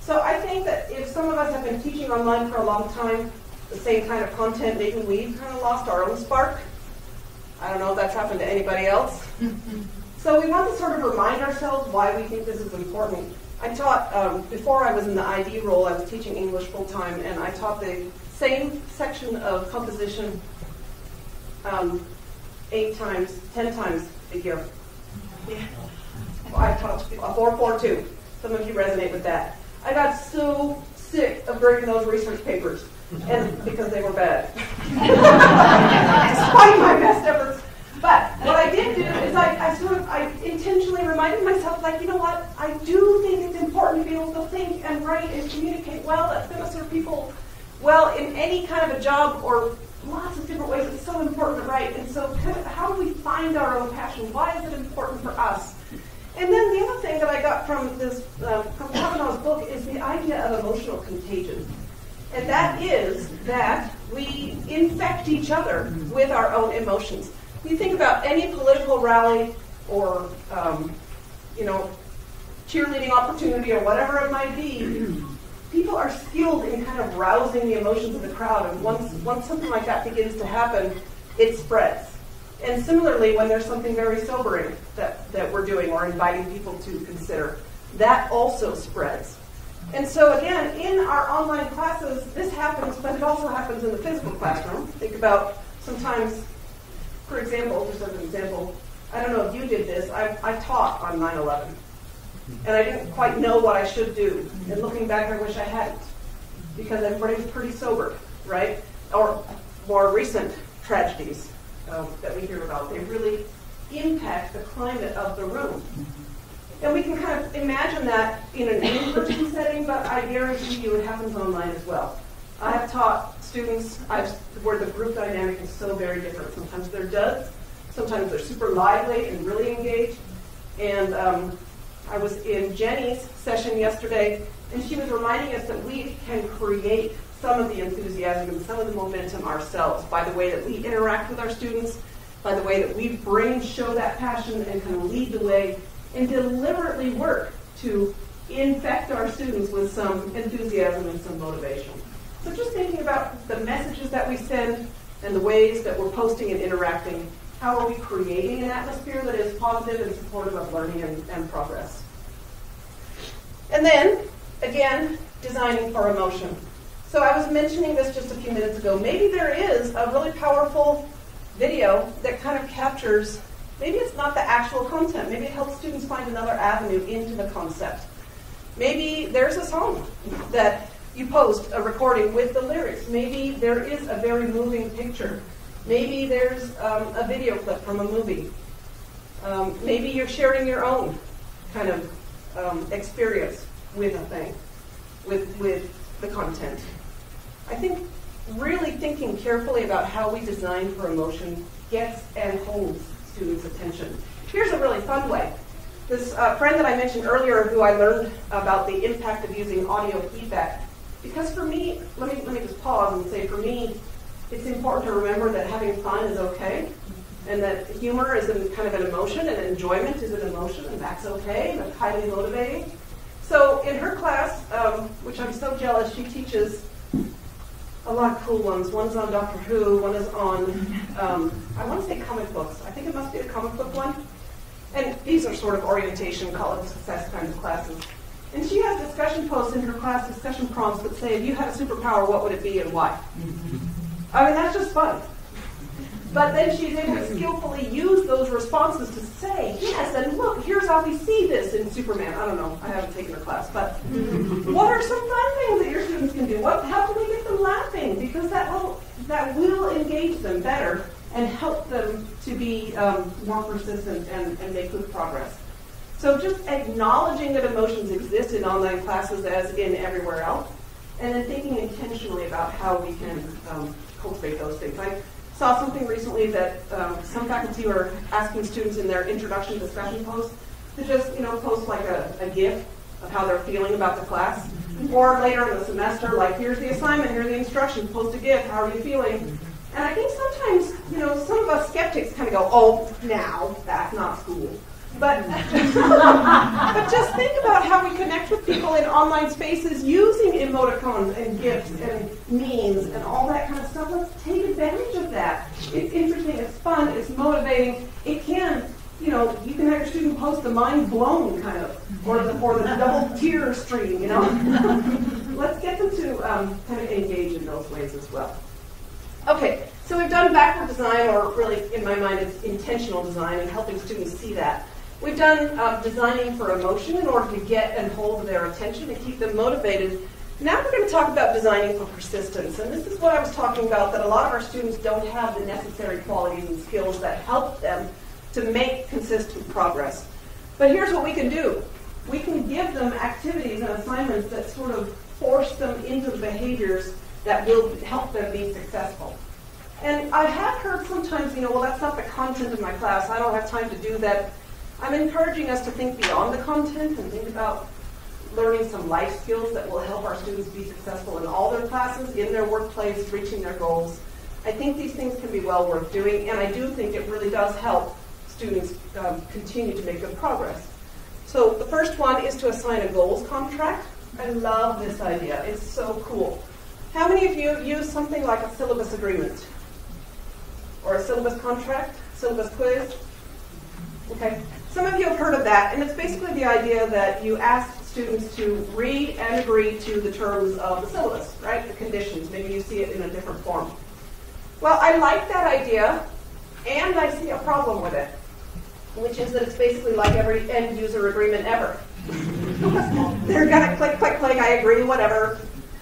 So I think that if some of us have been teaching online for a long time, the same kind of content, maybe we've kind of lost our own spark. I don't know if that's happened to anybody else. so we want to sort of remind ourselves why we think this is important I taught, um, before I was in the ID role, I was teaching English full-time, and I taught the same section of composition um, eight times, ten times a year. Yeah. I taught a 442. Some of you resonate with that. I got so sick of grading those research papers, and because they were bad. Despite my best efforts. But what I did do is I, I sort of I intentionally reminded myself, like, you know what? I do think it's important to be able to think and write and communicate well. That's going to serve people well in any kind of a job or lots of different ways. It's so important to write. And so, kind of, how do we find our own passion? Why is it important for us? And then the other thing that I got from this uh, from Cavanagh's book is the idea of emotional contagion. And that is that we infect each other with our own emotions. You think about any political rally or, um, you know, cheerleading opportunity or whatever it might be, people are skilled in kind of rousing the emotions of the crowd. And once, once something like that begins to happen, it spreads. And similarly, when there's something very sobering that, that we're doing or inviting people to consider, that also spreads. And so again, in our online classes, this happens, but it also happens in the physical classroom. Think about sometimes, for example, just as an example, I don't know if you did this, I, I taught on 9-11. And I didn't quite know what I should do. And looking back, I wish I hadn't. Because everybody was pretty sober, right? Or more recent tragedies um, that we hear about. They really impact the climate of the room. And we can kind of imagine that in an in-person setting, but I guarantee you it happens online as well. I have taught students I've, where the group dynamic is so very different. Sometimes they're duds, sometimes they're super lively and really engaged. And um, I was in Jenny's session yesterday, and she was reminding us that we can create some of the enthusiasm and some of the momentum ourselves by the way that we interact with our students, by the way that we bring, show that passion, and kind of lead the way and deliberately work to infect our students with some enthusiasm and some motivation. So just thinking about the messages that we send and the ways that we're posting and interacting, how are we creating an atmosphere that is positive and supportive of learning and, and progress? And then, again, designing for emotion. So I was mentioning this just a few minutes ago. Maybe there is a really powerful video that kind of captures Maybe it's not the actual content. Maybe it helps students find another avenue into the concept. Maybe there's a song that you post a recording with the lyrics. Maybe there is a very moving picture. Maybe there's um, a video clip from a movie. Um, maybe you're sharing your own kind of um, experience with a thing, with, with the content. I think really thinking carefully about how we design for emotion gets and holds students' attention. Here's a really fun way. This uh, friend that I mentioned earlier, who I learned about the impact of using audio feedback, because for me, let me, let me just pause and say for me, it's important to remember that having fun is okay, and that humor is kind of an emotion, and enjoyment is an emotion, and that's okay, that's highly motivating. So in her class, um, which I'm so jealous, she teaches a lot of cool ones. One's on Doctor Who, one is on, um, I want to say comic books. I think it must be a comic book one. And these are sort of orientation, college success kinds of classes. And she has discussion posts in her class, discussion prompts that say, if you had a superpower, what would it be and why? I mean, that's just fun. But then she's able to skillfully use those responses to say, yes, and look, here's how we see this in Superman. I don't know, I haven't taken her class, but what are some fun things that your students can do? What, how can we get them laughing? Because that will, that will engage them better and help them to be um, more persistent and, and make good progress. So just acknowledging that emotions exist in online classes as in everywhere else, and then thinking intentionally about how we can um, cultivate those things. I, saw something recently that um, some faculty were asking students in their introduction discussion post to just, you know, post like a, a GIF of how they're feeling about the class. Or later in the semester, like, here's the assignment, here's the instructions, post a GIF, how are you feeling? And I think sometimes, you know, some of us skeptics kind of go, oh, now, that's not school. But, but just think about how we connect with people in online spaces using emoticons and GIFs and memes and all that kind of stuff. Let's take advantage of that. It's interesting, it's fun, it's motivating. It can, you know, you can have your student post the mind blown kind of, or the, or the double tear stream, you know. Let's get them to um, kind of engage in those ways as well. Okay, so we've done backward design, or really, in my mind, it's intentional design and helping students see that. We've done um, designing for emotion in order to get and hold their attention and keep them motivated. Now we're going to talk about designing for persistence. And this is what I was talking about, that a lot of our students don't have the necessary qualities and skills that help them to make consistent progress. But here's what we can do. We can give them activities and assignments that sort of force them into the behaviors that will help them be successful. And I have heard sometimes, you know, well, that's not the content of my class. I don't have time to do that. I'm encouraging us to think beyond the content and think about learning some life skills that will help our students be successful in all their classes, in their workplace, reaching their goals. I think these things can be well worth doing, and I do think it really does help students um, continue to make good progress. So the first one is to assign a goals contract. I love this idea. It's so cool. How many of you use something like a syllabus agreement? Or a syllabus contract? Syllabus quiz? Okay. Some of you have heard of that, and it's basically the idea that you ask students to read and agree to the terms of the syllabus, right? The conditions. Maybe you see it in a different form. Well, I like that idea, and I see a problem with it, which is that it's basically like every end user agreement ever. They're gonna click, click, click, I agree, whatever,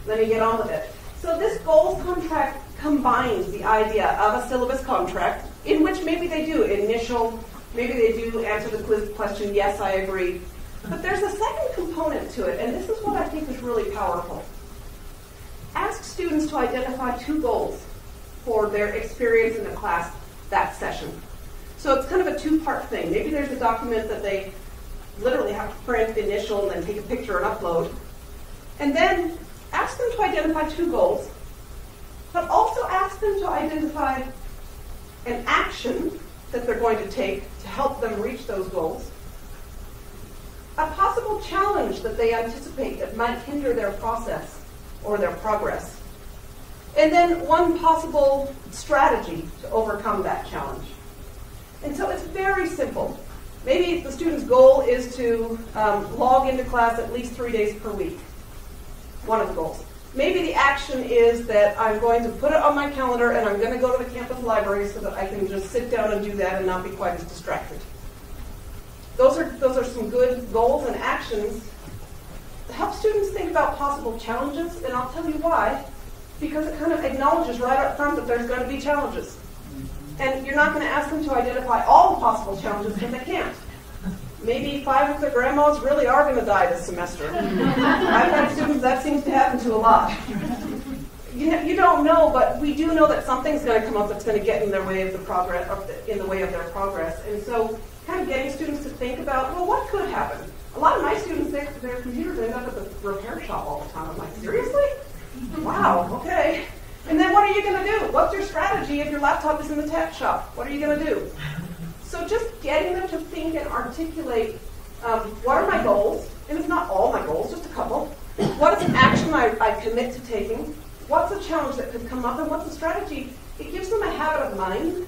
let me get on with it. So this goals contract combines the idea of a syllabus contract, in which maybe they do initial, maybe they do answer the quiz question, yes, I agree. But there's a second component to it, and this is what I think is really powerful. Ask students to identify two goals for their experience in the class that session. So it's kind of a two-part thing. Maybe there's a document that they literally have to print, initial, and then take a picture and upload. And then ask them to identify two goals, but also ask them to identify an action that they're going to take to help them reach those goals, a possible challenge that they anticipate that might hinder their process or their progress, and then one possible strategy to overcome that challenge. And so it's very simple. Maybe the student's goal is to um, log into class at least three days per week. One of the goals. Maybe the action is that I'm going to put it on my calendar and I'm going to go to the campus library so that I can just sit down and do that and not be quite as distracted. Those are, those are some good goals and actions help students think about possible challenges, and I'll tell you why. Because it kind of acknowledges right up front that there's going to be challenges. And you're not going to ask them to identify all the possible challenges because they can't. Maybe five of their grandmas really are going to die this semester. I've had students that seems to happen to a lot. You, know, you don't know, but we do know that something's going to come up that's going to get in their way of the progress, in the way of their progress. And so, kind of getting students to think about, well, what could happen? A lot of my students, their, their computers end up at the repair shop all the time. I'm like, seriously? Wow. Okay. And then what are you going to do? What's your strategy if your laptop is in the tech shop? What are you going to do? So just getting them to think and articulate um, what are my goals, and it's not all my goals, just a couple. What is an action I, I commit to taking? What's a challenge that could come up, and what's a strategy? It gives them a habit of mind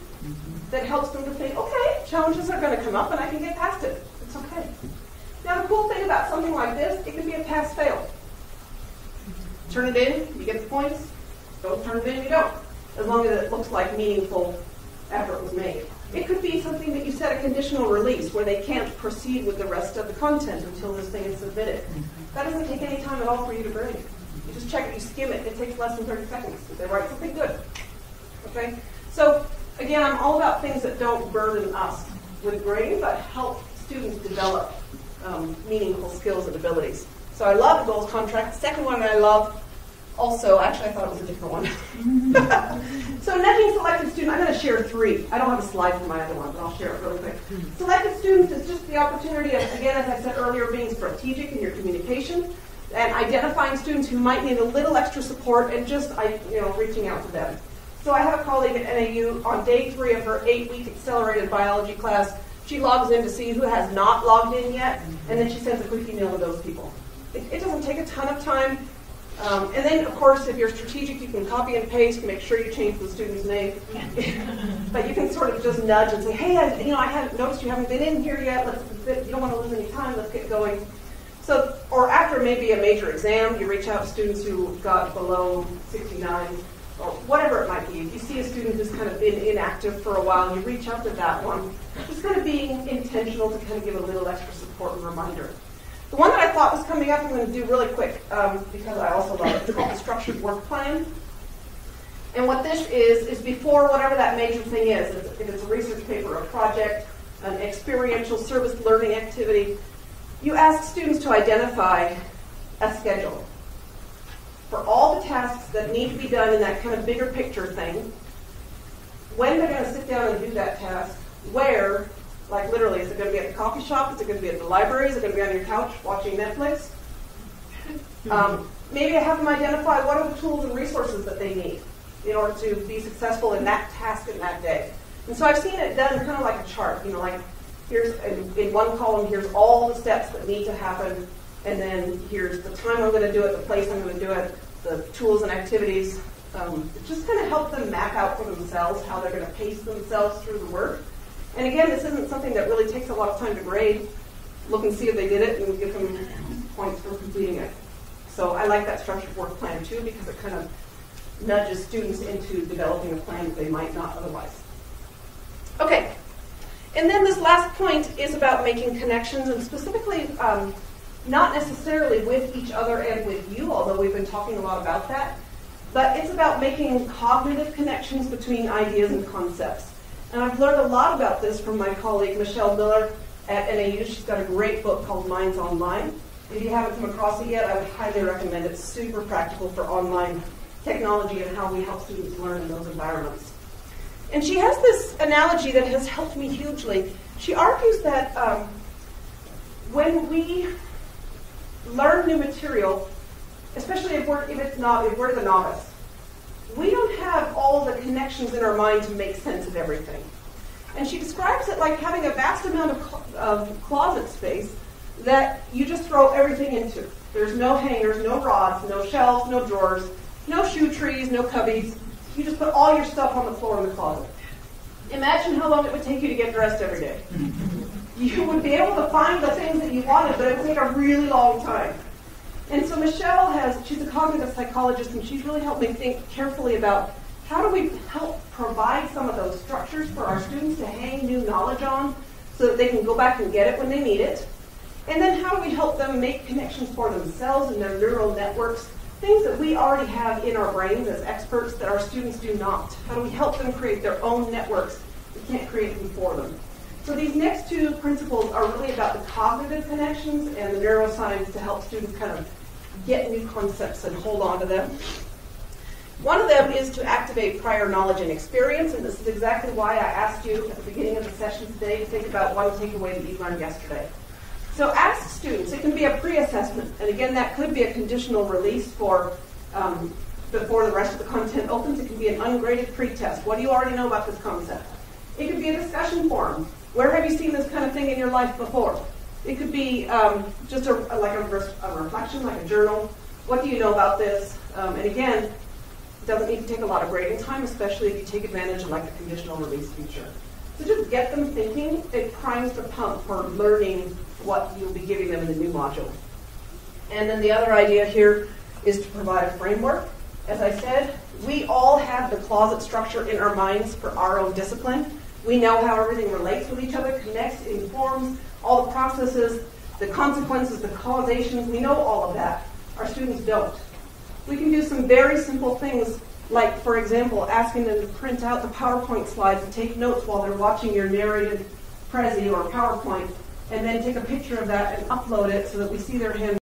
that helps them to think, okay, challenges are going to come up, and I can get past it. It's okay. Now the cool thing about something like this, it can be a pass-fail. Turn it in, you get the points. Don't turn it in, you don't. As long as it looks like meaningful effort was made. It could be something that you set a conditional release where they can't proceed with the rest of the content until this thing is submitted. That doesn't take any time at all for you to grade. You just check it, you skim it, it takes less than 30 seconds. If they write something good. Okay? So, again, I'm all about things that don't burden us with grading, but help students develop um, meaningful skills and abilities. So I love the goals contract. Second one I love also, actually I thought it was a different one. so nudging selected student, I'm going to share three. I don't have a slide for my other one, but I'll share it really quick. Selected students is just the opportunity of, again, as I said earlier, being strategic in your communication and identifying students who might need a little extra support and just, I, you know, reaching out to them. So I have a colleague at NAU on day three of her eight-week accelerated biology class. She logs in to see who has not logged in yet, and then she sends a quick email to those people. It, it doesn't take a ton of time Um, and then, of course, if you're strategic, you can copy and paste, make sure you change the student's name. but you can sort of just nudge and say, hey, I, you know, I haven't noticed you haven't been in here yet. Let's, you don't want to lose any time. Let's get going. So, or after maybe a major exam, you reach out to students who got below 69 or whatever it might be. If you see a student who's kind of been inactive for a while, you reach out to that one. Just kind of being intentional to kind of give a little extra support and reminder. The one that I thought was coming up, I'm going to do really quick um, because I also love it. It's called the structured work plan. And what this is, is before whatever that major thing is, if it's a research paper, a project, an experiential service learning activity, you ask students to identify a schedule for all the tasks that need to be done in that kind of bigger picture thing, when they're going to sit down and do that task, where, like literally, is it going to be at the coffee shop? Is it going to be at the library? Is it going to be on your couch watching Netflix? Um, maybe I have them identify what are the tools and resources that they need in order to be successful in that task in that day. And so I've seen it done kind of like a chart, you know, like here's in, in one column, here's all the steps that need to happen, and then here's the time I'm going to do it, the place I'm going to do it, the tools and activities. Um, just kind of help them map out for themselves how they're going to pace themselves through the work. And again, this isn't something that really takes a lot of time to grade. Look and see if they did it and give them points for completing it. So I like that structured work plan too because it kind of nudges students into developing a plan that they might not otherwise. Okay, and then this last point is about making connections and specifically um, not necessarily with each other and with you, although we've been talking a lot about that, but it's about making cognitive connections between ideas and concepts. And I've learned a lot about this from my colleague Michelle Miller at NAU. She's got a great book called Minds Online. If you haven't come across it yet, I would highly recommend it. It's super practical for online technology and how we help students learn in those environments. And she has this analogy that has helped me hugely. She argues that um, when we learn new material, especially if we're if it's not if we're the novice, we don't have all the connections in our mind to make sense of everything. And she describes it like having a vast amount of, cl- of closet space that you just throw everything into. There's no hangers, no rods, no shelves, no drawers, no shoe trees, no cubbies. You just put all your stuff on the floor in the closet. Imagine how long it would take you to get dressed every day. You would be able to find the things that you wanted, but it would take a really long time. And so Michelle has, she's a cognitive psychologist, and she's really helped me think carefully about how do we help provide some of those structures for our students to hang new knowledge on so that they can go back and get it when they need it. And then how do we help them make connections for themselves and their neural networks, things that we already have in our brains as experts that our students do not? How do we help them create their own networks? We can't create them for them. So these next two principles are really about the cognitive connections and the neuroscience to help students kind of get new concepts and hold on to them. One of them is to activate prior knowledge and experience, and this is exactly why I asked you at the beginning of the session today to think about one takeaway that you learned yesterday. So ask students, it can be a pre-assessment, and again, that could be a conditional release for um, before the rest of the content opens. It can be an ungraded pre-test. What do you already know about this concept? It could be a discussion forum. Where have you seen this kind of thing in your life before? It could be um, just a, like a, a, reflection, like a journal. What do you know about this? Um, and again, it doesn't need to take a lot of grading time, especially if you take advantage of like the conditional release feature. So just get them thinking. It primes the pump for learning what you'll be giving them in the new module. And then the other idea here is to provide a framework. As I said, we all have the closet structure in our minds for our own discipline. We know how everything relates with each other, connects, informs, all the processes, the consequences, the causations. We know all of that. Our students don't. We can do some very simple things, like, for example, asking them to print out the PowerPoint slides and take notes while they're watching your narrated Prezi or PowerPoint, and then take a picture of that and upload it so that we see their hand